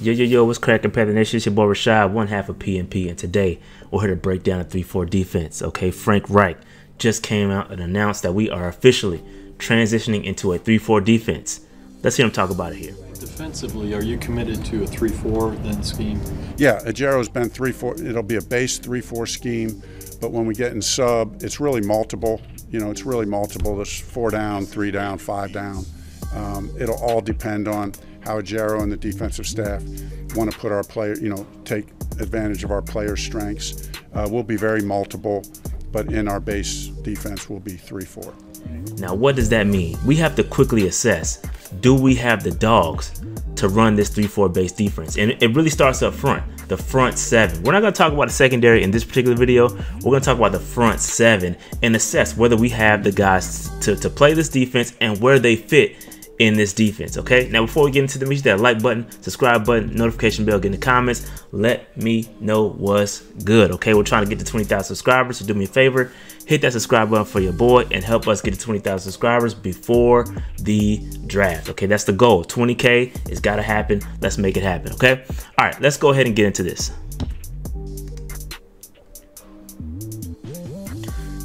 Yo, yo, yo, what's cracking, Panther Nation? It's your boy Rashad, one half of PNP, and today we're here to break down a 3 4 defense. Okay, Frank Reich just came out and announced that we are officially transitioning into a 3 4 defense. Let's hear him talk about it here. Defensively, are you committed to a 3 4 then scheme? Yeah, Ejiro's been 3 4, it'll be a base 3 4 scheme, but when we get in sub, it's really multiple. You know, it's really multiple. There's four down, three down, five down. Um, it'll all depend on how Ejiro and the defensive staff want to put our player, you know, take advantage of our players' strengths. Uh, we'll be very multiple, but in our base defense, we'll be 3 4. Now, what does that mean? We have to quickly assess do we have the dogs to run this 3 4 base defense? And it really starts up front, the front seven. We're not going to talk about the secondary in this particular video. We're going to talk about the front seven and assess whether we have the guys to, to play this defense and where they fit in this defense, okay? Now, before we get into the meet, that like button, subscribe button, notification bell, get in the comments. Let me know what's good, okay? We're trying to get to 20,000 subscribers, so do me a favor, hit that subscribe button for your boy and help us get to 20,000 subscribers before the draft, okay? That's the goal. 20K, it's got to happen. Let's make it happen, okay? All right, let's go ahead and get into this.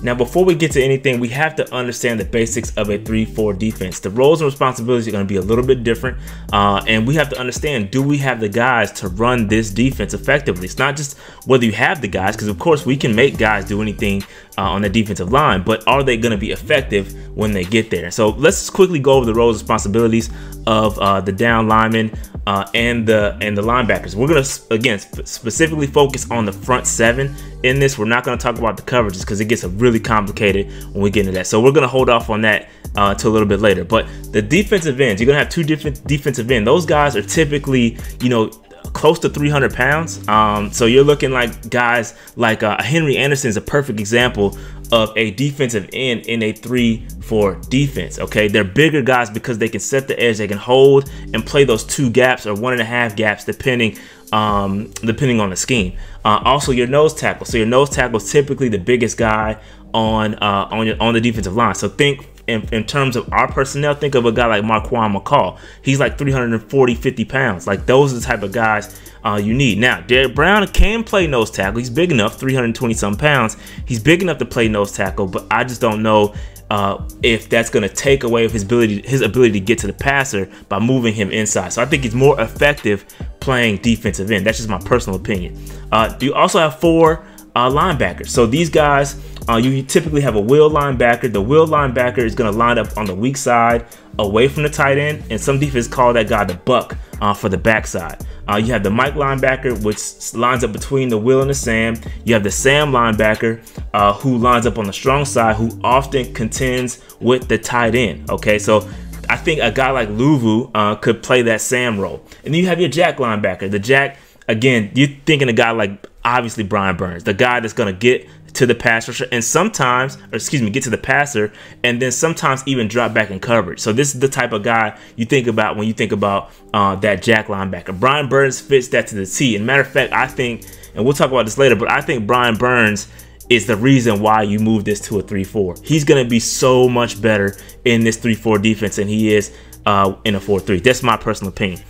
Now, before we get to anything, we have to understand the basics of a 3-4 defense. The roles and responsibilities are going to be a little bit different, uh, and we have to understand, do we have the guys to run this defense effectively? It's not just whether you have the guys, because of course we can make guys do anything uh, on the defensive line, but are they going to be effective when they get there? So let's quickly go over the roles and responsibilities of uh, the down linemen uh, and the and the linebackers. We're gonna again sp specifically focus on the front seven in this. We're not gonna talk about the coverages because it gets really complicated when we get into that. So we're gonna hold off on that uh, to a little bit later. But the defensive ends, you're gonna have two different defensive ends. Those guys are typically, you know, close to 300 pounds. Um, so you're looking like guys like uh, Henry Anderson is a perfect example of a defensive end in a 3-4 defense. Okay, they're bigger guys because they can set the edge, they can hold and play those two gaps or one and a half gaps depending um, depending on the scheme. Uh, also, your nose tackle. So your nose tackle is typically the biggest guy on uh, on your, on the defensive line. So think in, in, terms of our personnel, think of a guy like Marquan McCall. He's like 340, 50 pounds. Like those are the type of guys uh, you need. Now, Derrick Brown can play nose tackle. He's big enough, 320 some pounds. He's big enough to play nose tackle, but I just don't know uh, if that's going to take away his ability his ability to get to the passer by moving him inside. So I think he's more effective playing defensive end. That's just my personal opinion. Uh, you also have four uh, linebackers. So these guys, uh, you typically have a Will linebacker. The Will linebacker is going to line up on the weak side away from the tight end, and some defense call that guy the buck uh, for the backside. Uh, you have the Mike linebacker, which lines up between the Will and the Sam. You have the Sam linebacker, uh, who lines up on the strong side, who often contends with the tight end. Okay, so I think a guy like Luvu uh, could play that Sam role. And then you have your Jack linebacker. The Jack, again, you're thinking a guy like obviously Brian Burns, the guy that's going to get to the pass rusher and sometimes, or excuse me, get to the passer and then sometimes even drop back in coverage. So this is the type of guy you think about when you think about uh, that Jack linebacker. Brian Burns fits that to the T. And matter of fact, I think, and we'll talk about this later, but I think Brian Burns is the reason why you move this to a 3-4. He's going to be so much better in this 3-4 defense than he is uh, in a 4-3. That's my personal opinion.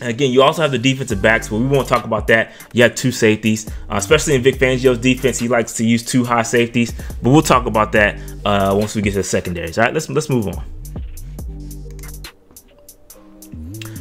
Again, you also have the defensive backs, but we won't talk about that. You have two safeties, uh, especially in Vic Fangio's defense. He likes to use two high safeties, but we'll talk about that uh, once we get to the secondaries. All right, let's let's move on.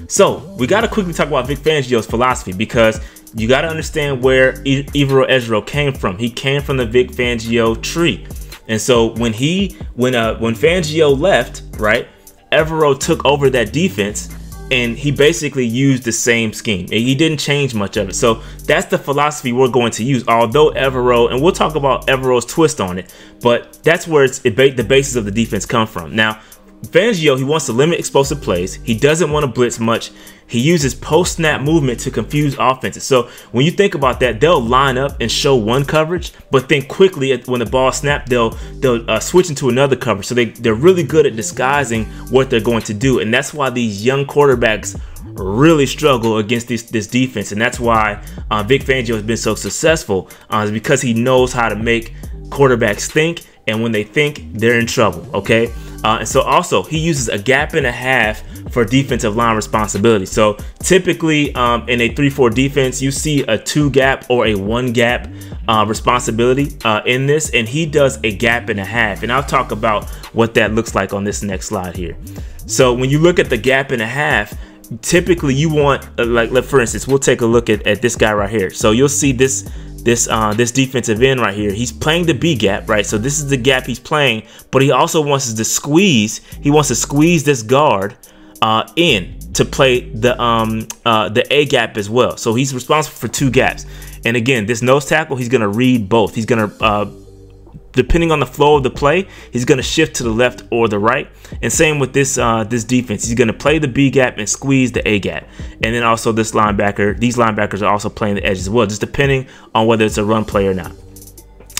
So we got to quickly talk about Vic Fangio's philosophy because you got to understand where Evero Ejiro came from. He came from the Vic Fangio tree, and so when he when uh when Fangio left, right, Evero took over that defense and he basically used the same scheme. and He didn't change much of it. So that's the philosophy we're going to use. Although Evero, and we'll talk about Evero's twist on it, but that's where it's it, the basis of the defense come from. Now, Fangio, he wants to limit explosive plays. He doesn't want to blitz much. He uses post-snap movement to confuse offenses. So when you think about that, they'll line up and show one coverage, but then quickly when the ball snapped, they'll they'll uh, switch into another coverage. So they they're really good at disguising what they're going to do, and that's why these young quarterbacks really struggle against this this defense, and that's why uh, Vic Fangio has been so successful. Uh, is because he knows how to make quarterbacks think, and when they think, they're in trouble. Okay. Uh, and so also he uses a gap and a half for defensive line responsibility. So typically um, in a 3-4 defense, you see a two gap or a one gap uh, responsibility uh, in this, and he does a gap and a half. And I'll talk about what that looks like on this next slide here. So when you look at the gap and a half, typically you want uh, like for instance, we'll take a look at, at this guy right here. So you'll see this this uh, this defensive end right here. He's playing the B gap, right? So this is the gap he's playing, but he also wants to squeeze. He wants to squeeze this guard uh, in to play the um uh, the A gap as well. So he's responsible for two gaps. And again, this nose tackle, he's gonna read both. He's gonna uh, depending on the flow of the play, he's going to shift to the left or the right. And same with this uh, this defense, he's going to play the B gap and squeeze the A gap. And then also this linebacker, these linebackers are also playing the edge as well, just depending on whether it's a run play or not.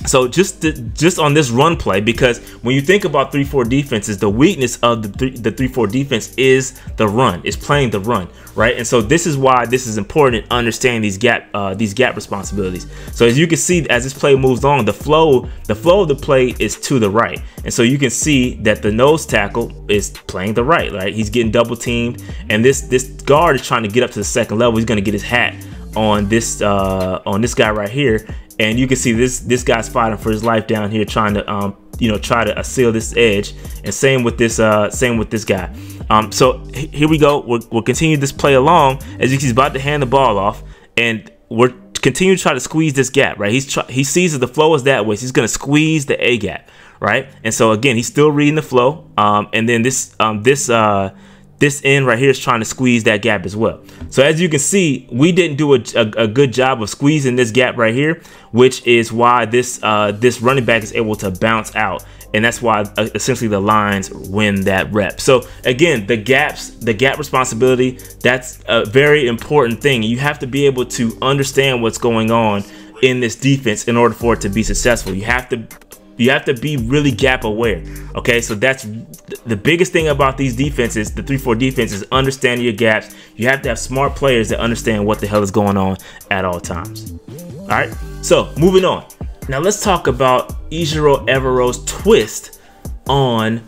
So just to, just on this run play, because when you think about three four defenses, the weakness of the three, the three four defense is the run, is playing the run, right? And so this is why this is important. Understanding these gap uh, these gap responsibilities. So as you can see, as this play moves on, the flow the flow of the play is to the right, and so you can see that the nose tackle is playing the right, right? He's getting double teamed, and this this guard is trying to get up to the second level. He's going to get his hat on this uh, on this guy right here, and you can see this this guy's fighting for his life down here, trying to um, you know try to uh, seal this edge. And same with this uh, same with this guy. Um, so here we go. We'll, we'll continue this play along as he's about to hand the ball off, and we're continue to try to squeeze this gap. Right? He's he sees that the flow is that way, so he's gonna squeeze the A gap. Right? And so again, he's still reading the flow. Um, and then this um, this uh, this end right here is trying to squeeze that gap as well. So as you can see, we didn't do a, a, a good job of squeezing this gap right here, which is why this uh, this running back is able to bounce out. And that's why uh, essentially the lines win that rep. So again, the gaps, the gap responsibility, that's a very important thing. You have to be able to understand what's going on in this defense in order for it to be successful. You have to you have to be really gap aware. Okay, so that's the biggest thing about these defenses, the 3-4 defense, is understanding your gaps. You have to have smart players that understand what the hell is going on at all times. All right, so moving on. Now let's talk about Ejiro Evero's twist on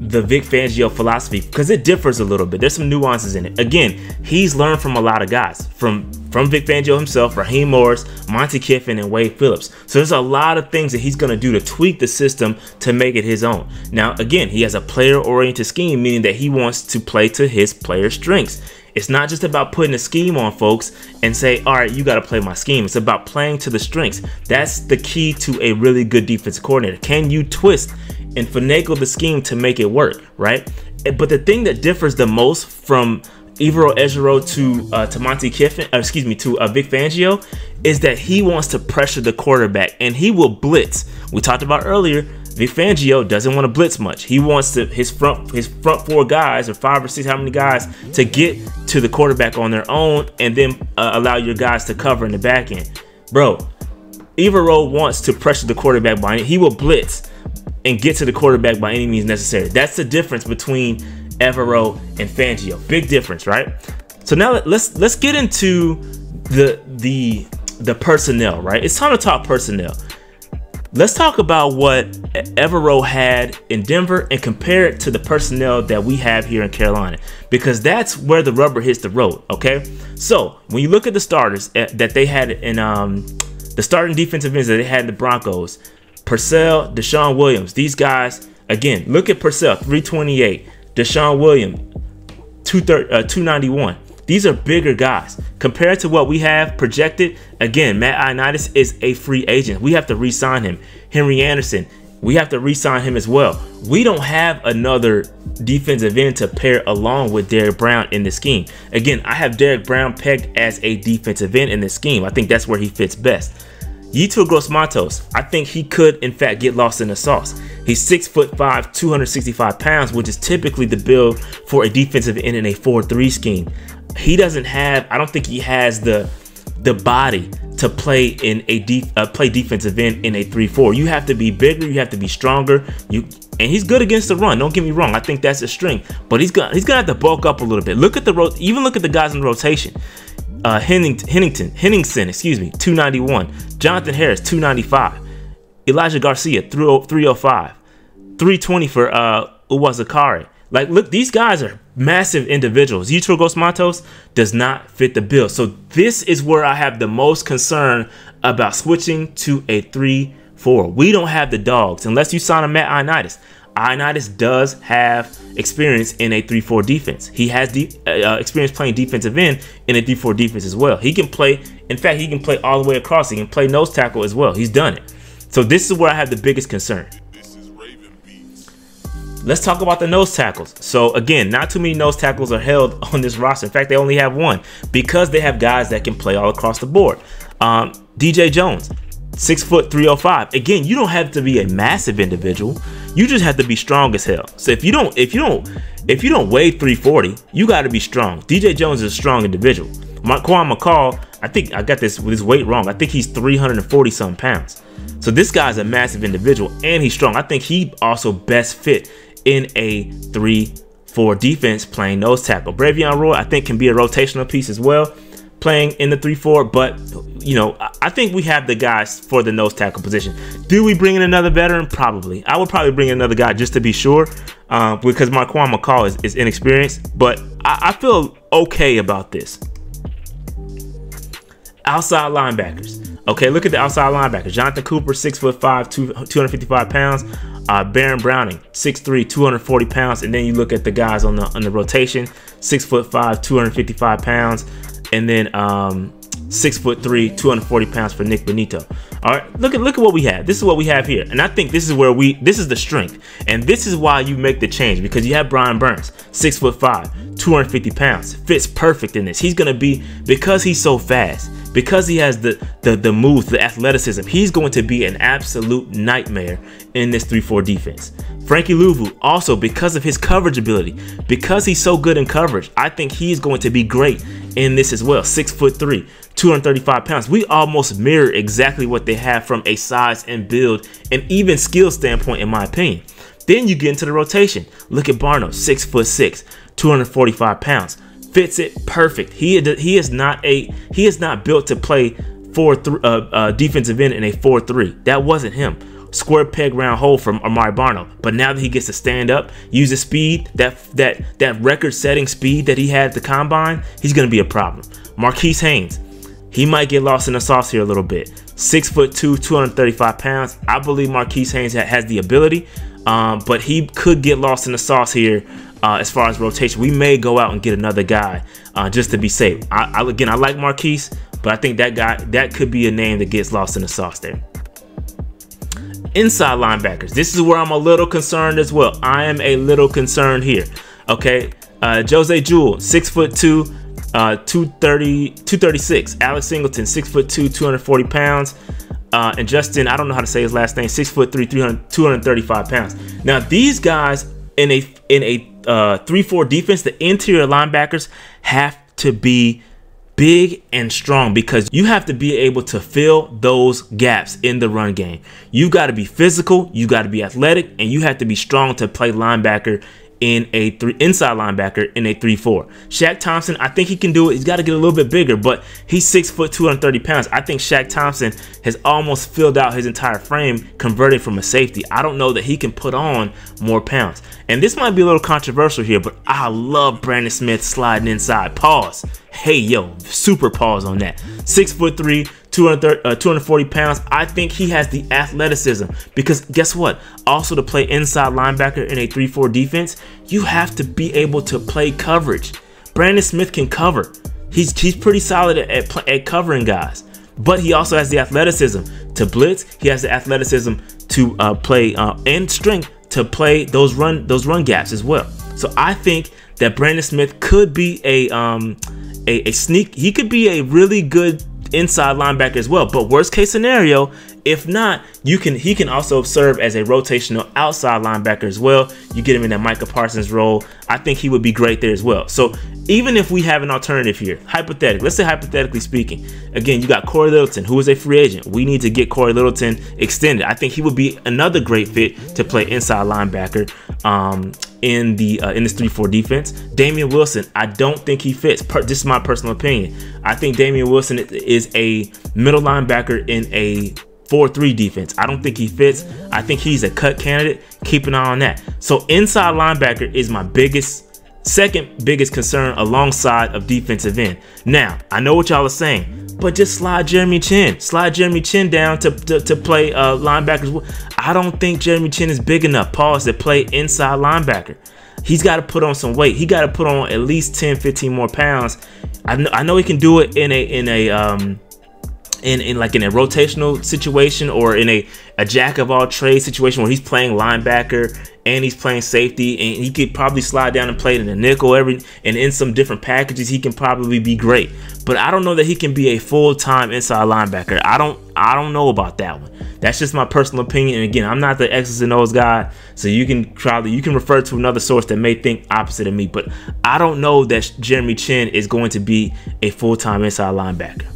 the Vic Fangio philosophy because it differs a little bit. There's some nuances in it. Again, he's learned from a lot of guys, from from Vic Fangio himself, Raheem Morris, Monte Kiffin, and Wade Phillips. So there's a lot of things that he's going to do to tweak the system to make it his own. Now, again, he has a player-oriented scheme, meaning that he wants to play to his player strengths. It's not just about putting a scheme on folks and say, all right, you got to play my scheme. It's about playing to the strengths. That's the key to a really good defensive coordinator. Can you twist and finagle the scheme to make it work, right? Eh, but the thing that differs the most from Evero Ejiro to uh, to Monte Kiffin, uh, excuse me, to uh, Vic Fangio, is that he wants to pressure the quarterback and he will blitz. We talked about earlier. Vic Fangio doesn't want to blitz much. He wants to his front his front four guys or five or six, how many guys to get to the quarterback on their own and then uh, allow your guys to cover in the back end. Bro, Evero wants to pressure the quarterback by he will blitz and get to the quarterback by any means necessary. That's the difference between Evero and Fangio. Big difference, right? So now let's let's get into the the the personnel, right? It's time to talk personnel. Let's talk about what Evero had in Denver and compare it to the personnel that we have here in Carolina because that's where the rubber hits the road, okay? So, when you look at the starters eh, that they had in um, the starting defensive ends that they had in the Broncos, Purcell, DeShawn Williams. These guys, again, look at Purcell, 328. DeShawn Williams, 291. Uh, These are bigger guys. Compared to what we have projected, again, Matt Ioannidis is a free agent. We have to re-sign him. Henry Anderson, we have to re-sign him as well. We don't have another defensive end to pair along with Derrick Brown in the scheme. Again, I have Derrick Brown pegged as a defensive end in the scheme. I think that's where he fits best. Yetur Gross-Matos, I think he could in fact get lost in the sauce. He's six foot five, 265 pounds, which is typically the build for a defensive end in a 4-3 scheme. He doesn't have, I don't think he has the the body to play in a deep uh, play defensive end in a 3-4. You have to be bigger, you have to be stronger. You and he's good against the run. Don't get me wrong. I think that's a strength, but he's gonna he's gonna have to bulk up a little bit. Look at the. Even look at the guys in the rotation uh, Hennington, Hennington, Henningsen, excuse me, 291. Jonathan Harris, 295. Elijah Garcia, 305. 320 for uh, Uwazurike. Like, look, these guys are massive individuals. Yetur Gross does not fit the bill. So this is where I have the most concern about switching to a 3-4. We don't have the dogs unless you sign a Matt Ioannidis. Ioannidis does have experience in a 3-4 defense. He has the uh, experience playing defensive end in a 3-4 defense as well. He can play, in fact, he can play all the way across. He can play nose tackle as well. He's done it. So this is where I have the biggest concern. Let's talk about the nose tackles. So again, not too many nose tackles are held on this roster. In fact, they only have one because they have guys that can play all across the board. Um, DJ Jones, six foot 305. Again, you don't have to be a massive individual. You just have to be strong as hell. So if you don't, if you don't, if you don't weigh 340, you got to be strong. DJ Jones is a strong individual. My McCall, I think I got this with his weight wrong. I think he's 340 some pounds. So this guy's a massive individual and he's strong. I think he also best fit in a 3 4 defense playing nose tackle. Bravion Roy, I think, can be a rotational piece as well, playing in the 3 4. But, you know, I think we have the guys for the nose tackle position. Do we bring in another veteran? Probably. I would probably bring in another guy just to be sure uh, because Marquan McCall is, is inexperienced. But I, I feel okay about this. Outside linebackers. Okay, look at the outside linebackers. Jonathan Cooper, six foot five, two, 255 pounds. Uh, Baron Browning, 6'3", 240 pounds. And then you look at the guys on the on the rotation, six foot five, 255 pounds. And then um, six foot three, 240 pounds for Nik Bonitto. All right, look at look at what we have. This is what we have here, and I think this is where we this is the strength, and this is why you make the change because you have Brian Burns, six foot five, 250 pounds, fits perfect in this. He's gonna be because he's so fast because he has the, the, the moves, the athleticism, he's going to be an absolute nightmare in this 3-4 defense. Frankie Luvu, also because of his coverage ability, because he's so good in coverage, I think he's going to be great in this as well. Six foot three, 235 pounds. We almost mirror exactly what they have from a size and build and even skill standpoint, in my opinion. Then you get into the rotation. Look at Barno, six foot six, 245 pounds fits it perfect. He he is not a he is not built to play four th- uh, uh, defensive end in a four three. That wasn't him. Square peg round hole from Amare Barno. But now that he gets to stand up, use his speed, that that that record setting speed that he had at the combine, he's gonna be a problem. Marquis Haynes, he might get lost in the sauce here a little bit. Six foot two, 235 pounds. I believe Marquis Haynes has the ability, um, but he could get lost in the sauce here uh, as far as rotation. We may go out and get another guy uh, just to be safe. I, I, again, I like Marquise, but I think that guy that could be a name that gets lost in the sauce there. Inside linebackers. This is where I'm a little concerned as well. I am a little concerned here. Okay, uh, Josey Jewell, six foot two, uh, 230, 236. Alex Singleton, six foot two, 240 pounds. Uh, and Justin, I don't know how to say his last name, six foot three, 300, 235 pounds. Now these guys in a in a uh, 3-4 defense, the interior linebackers have to be big and strong because you have to be able to fill those gaps in the run game. You got to be physical, you got to be athletic, and you have to be strong to play linebacker in a three inside linebacker in a 3-4. Shaq Thompson, I think he can do it. He's got to get a little bit bigger, but he's six foot 230 pounds. I think Shaq Thompson has almost filled out his entire frame converting from a safety. I don't know that he can put on more pounds. And this might be a little controversial here, but I love Brandon Smith sliding inside. Pause. Hey yo, super pause on that. Six foot three, 230, uh, 240 pounds. I think he has the athleticism because guess what? Also, to play inside linebacker in a 3 4 defense, you have to be able to play coverage. Brandon Smith can cover. He's, he's pretty solid at, at, at covering guys, but he also has the athleticism to blitz. He has the athleticism to uh, play uh, and strength to play those run those run gaps as well. So I think that Brandon Smith could be a um, a, a sneak. He could be a really good inside linebacker as well. But worst case scenario, if not, you can he can also serve as a rotational outside linebacker as well. You get him in that Micah Parsons role. I think he would be great there as well. So even if we have an alternative here, hypothetically, let's say hypothetically speaking, again, you got Cory Littleton, who is a free agent. We need to get Cory Littleton extended. I think he would be another great fit to play inside linebacker um, in the uh, in this 3-4 defense. Damien Wilson, I don't think he fits. Per this is my personal opinion. I think Damien Wilson is a middle linebacker in a 4-3 defense. I don't think he fits. I think he's a cut candidate. Keep an eye on that. So inside linebacker is my biggest second biggest concern alongside of defensive end. Now, I know what y'all are saying, but just slide Jeremy Chinn. Slide Jeremy Chinn down to, to, to play uh, linebackers. I don't think Jeremy Chinn is big enough, pause, to play inside linebacker. He's got to put on some weight. He got to put on at least 10, 15 more pounds. I know, I know he can do it in a in a um in, in like in a rotational situation or in a, a jack of all trades situation where he's playing linebacker and he's playing safety and he could probably slide down and play in the nickel every and in some different packages he can probably be great. But i don't know that he can be a full-time inside linebacker. I don't i don't know about that one. That's just my personal opinion. And again i'm not the x's and o's guy so you can probably you can refer to another source that may think opposite of me but i don't know that jeremy Chinn is going to be a full-time inside linebacker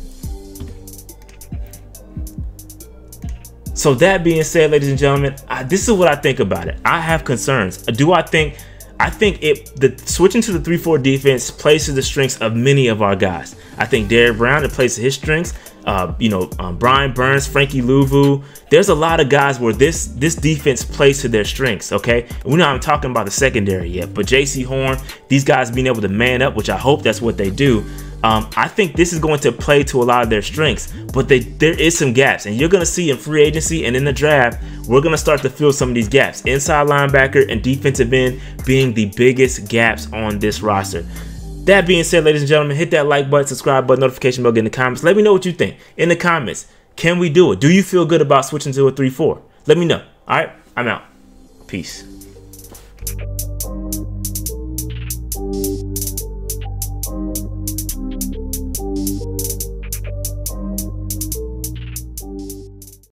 So that being said, ladies and gentlemen, I, this is what I think about it. I have concerns. Do I think? I think it the switching to the 3-4 defense places the strengths of many of our guys. I think Derrick Brown it to his strengths. Uh, you know, um, Brian Burns, Frankie Luvu. There's a lot of guys where this this defense plays to their strengths. Okay, we're not even talking about the secondary yet, but Jaycee Horn, these guys being able to man up, which I hope that's what they do. Um, I think this is going to play to a lot of their strengths, but they, there is some gaps, and you're going to see in free agency and in the draft, we're going to start to fill some of these gaps. Inside linebacker and defensive end being the biggest gaps on this roster. That being said, ladies and gentlemen, hit that like button, subscribe button, notification bell, get in the comments. Let me know what you think in the comments. Can we do it? Do you feel good about switching to a 3-4? Let me know. All right, I'm out. Peace.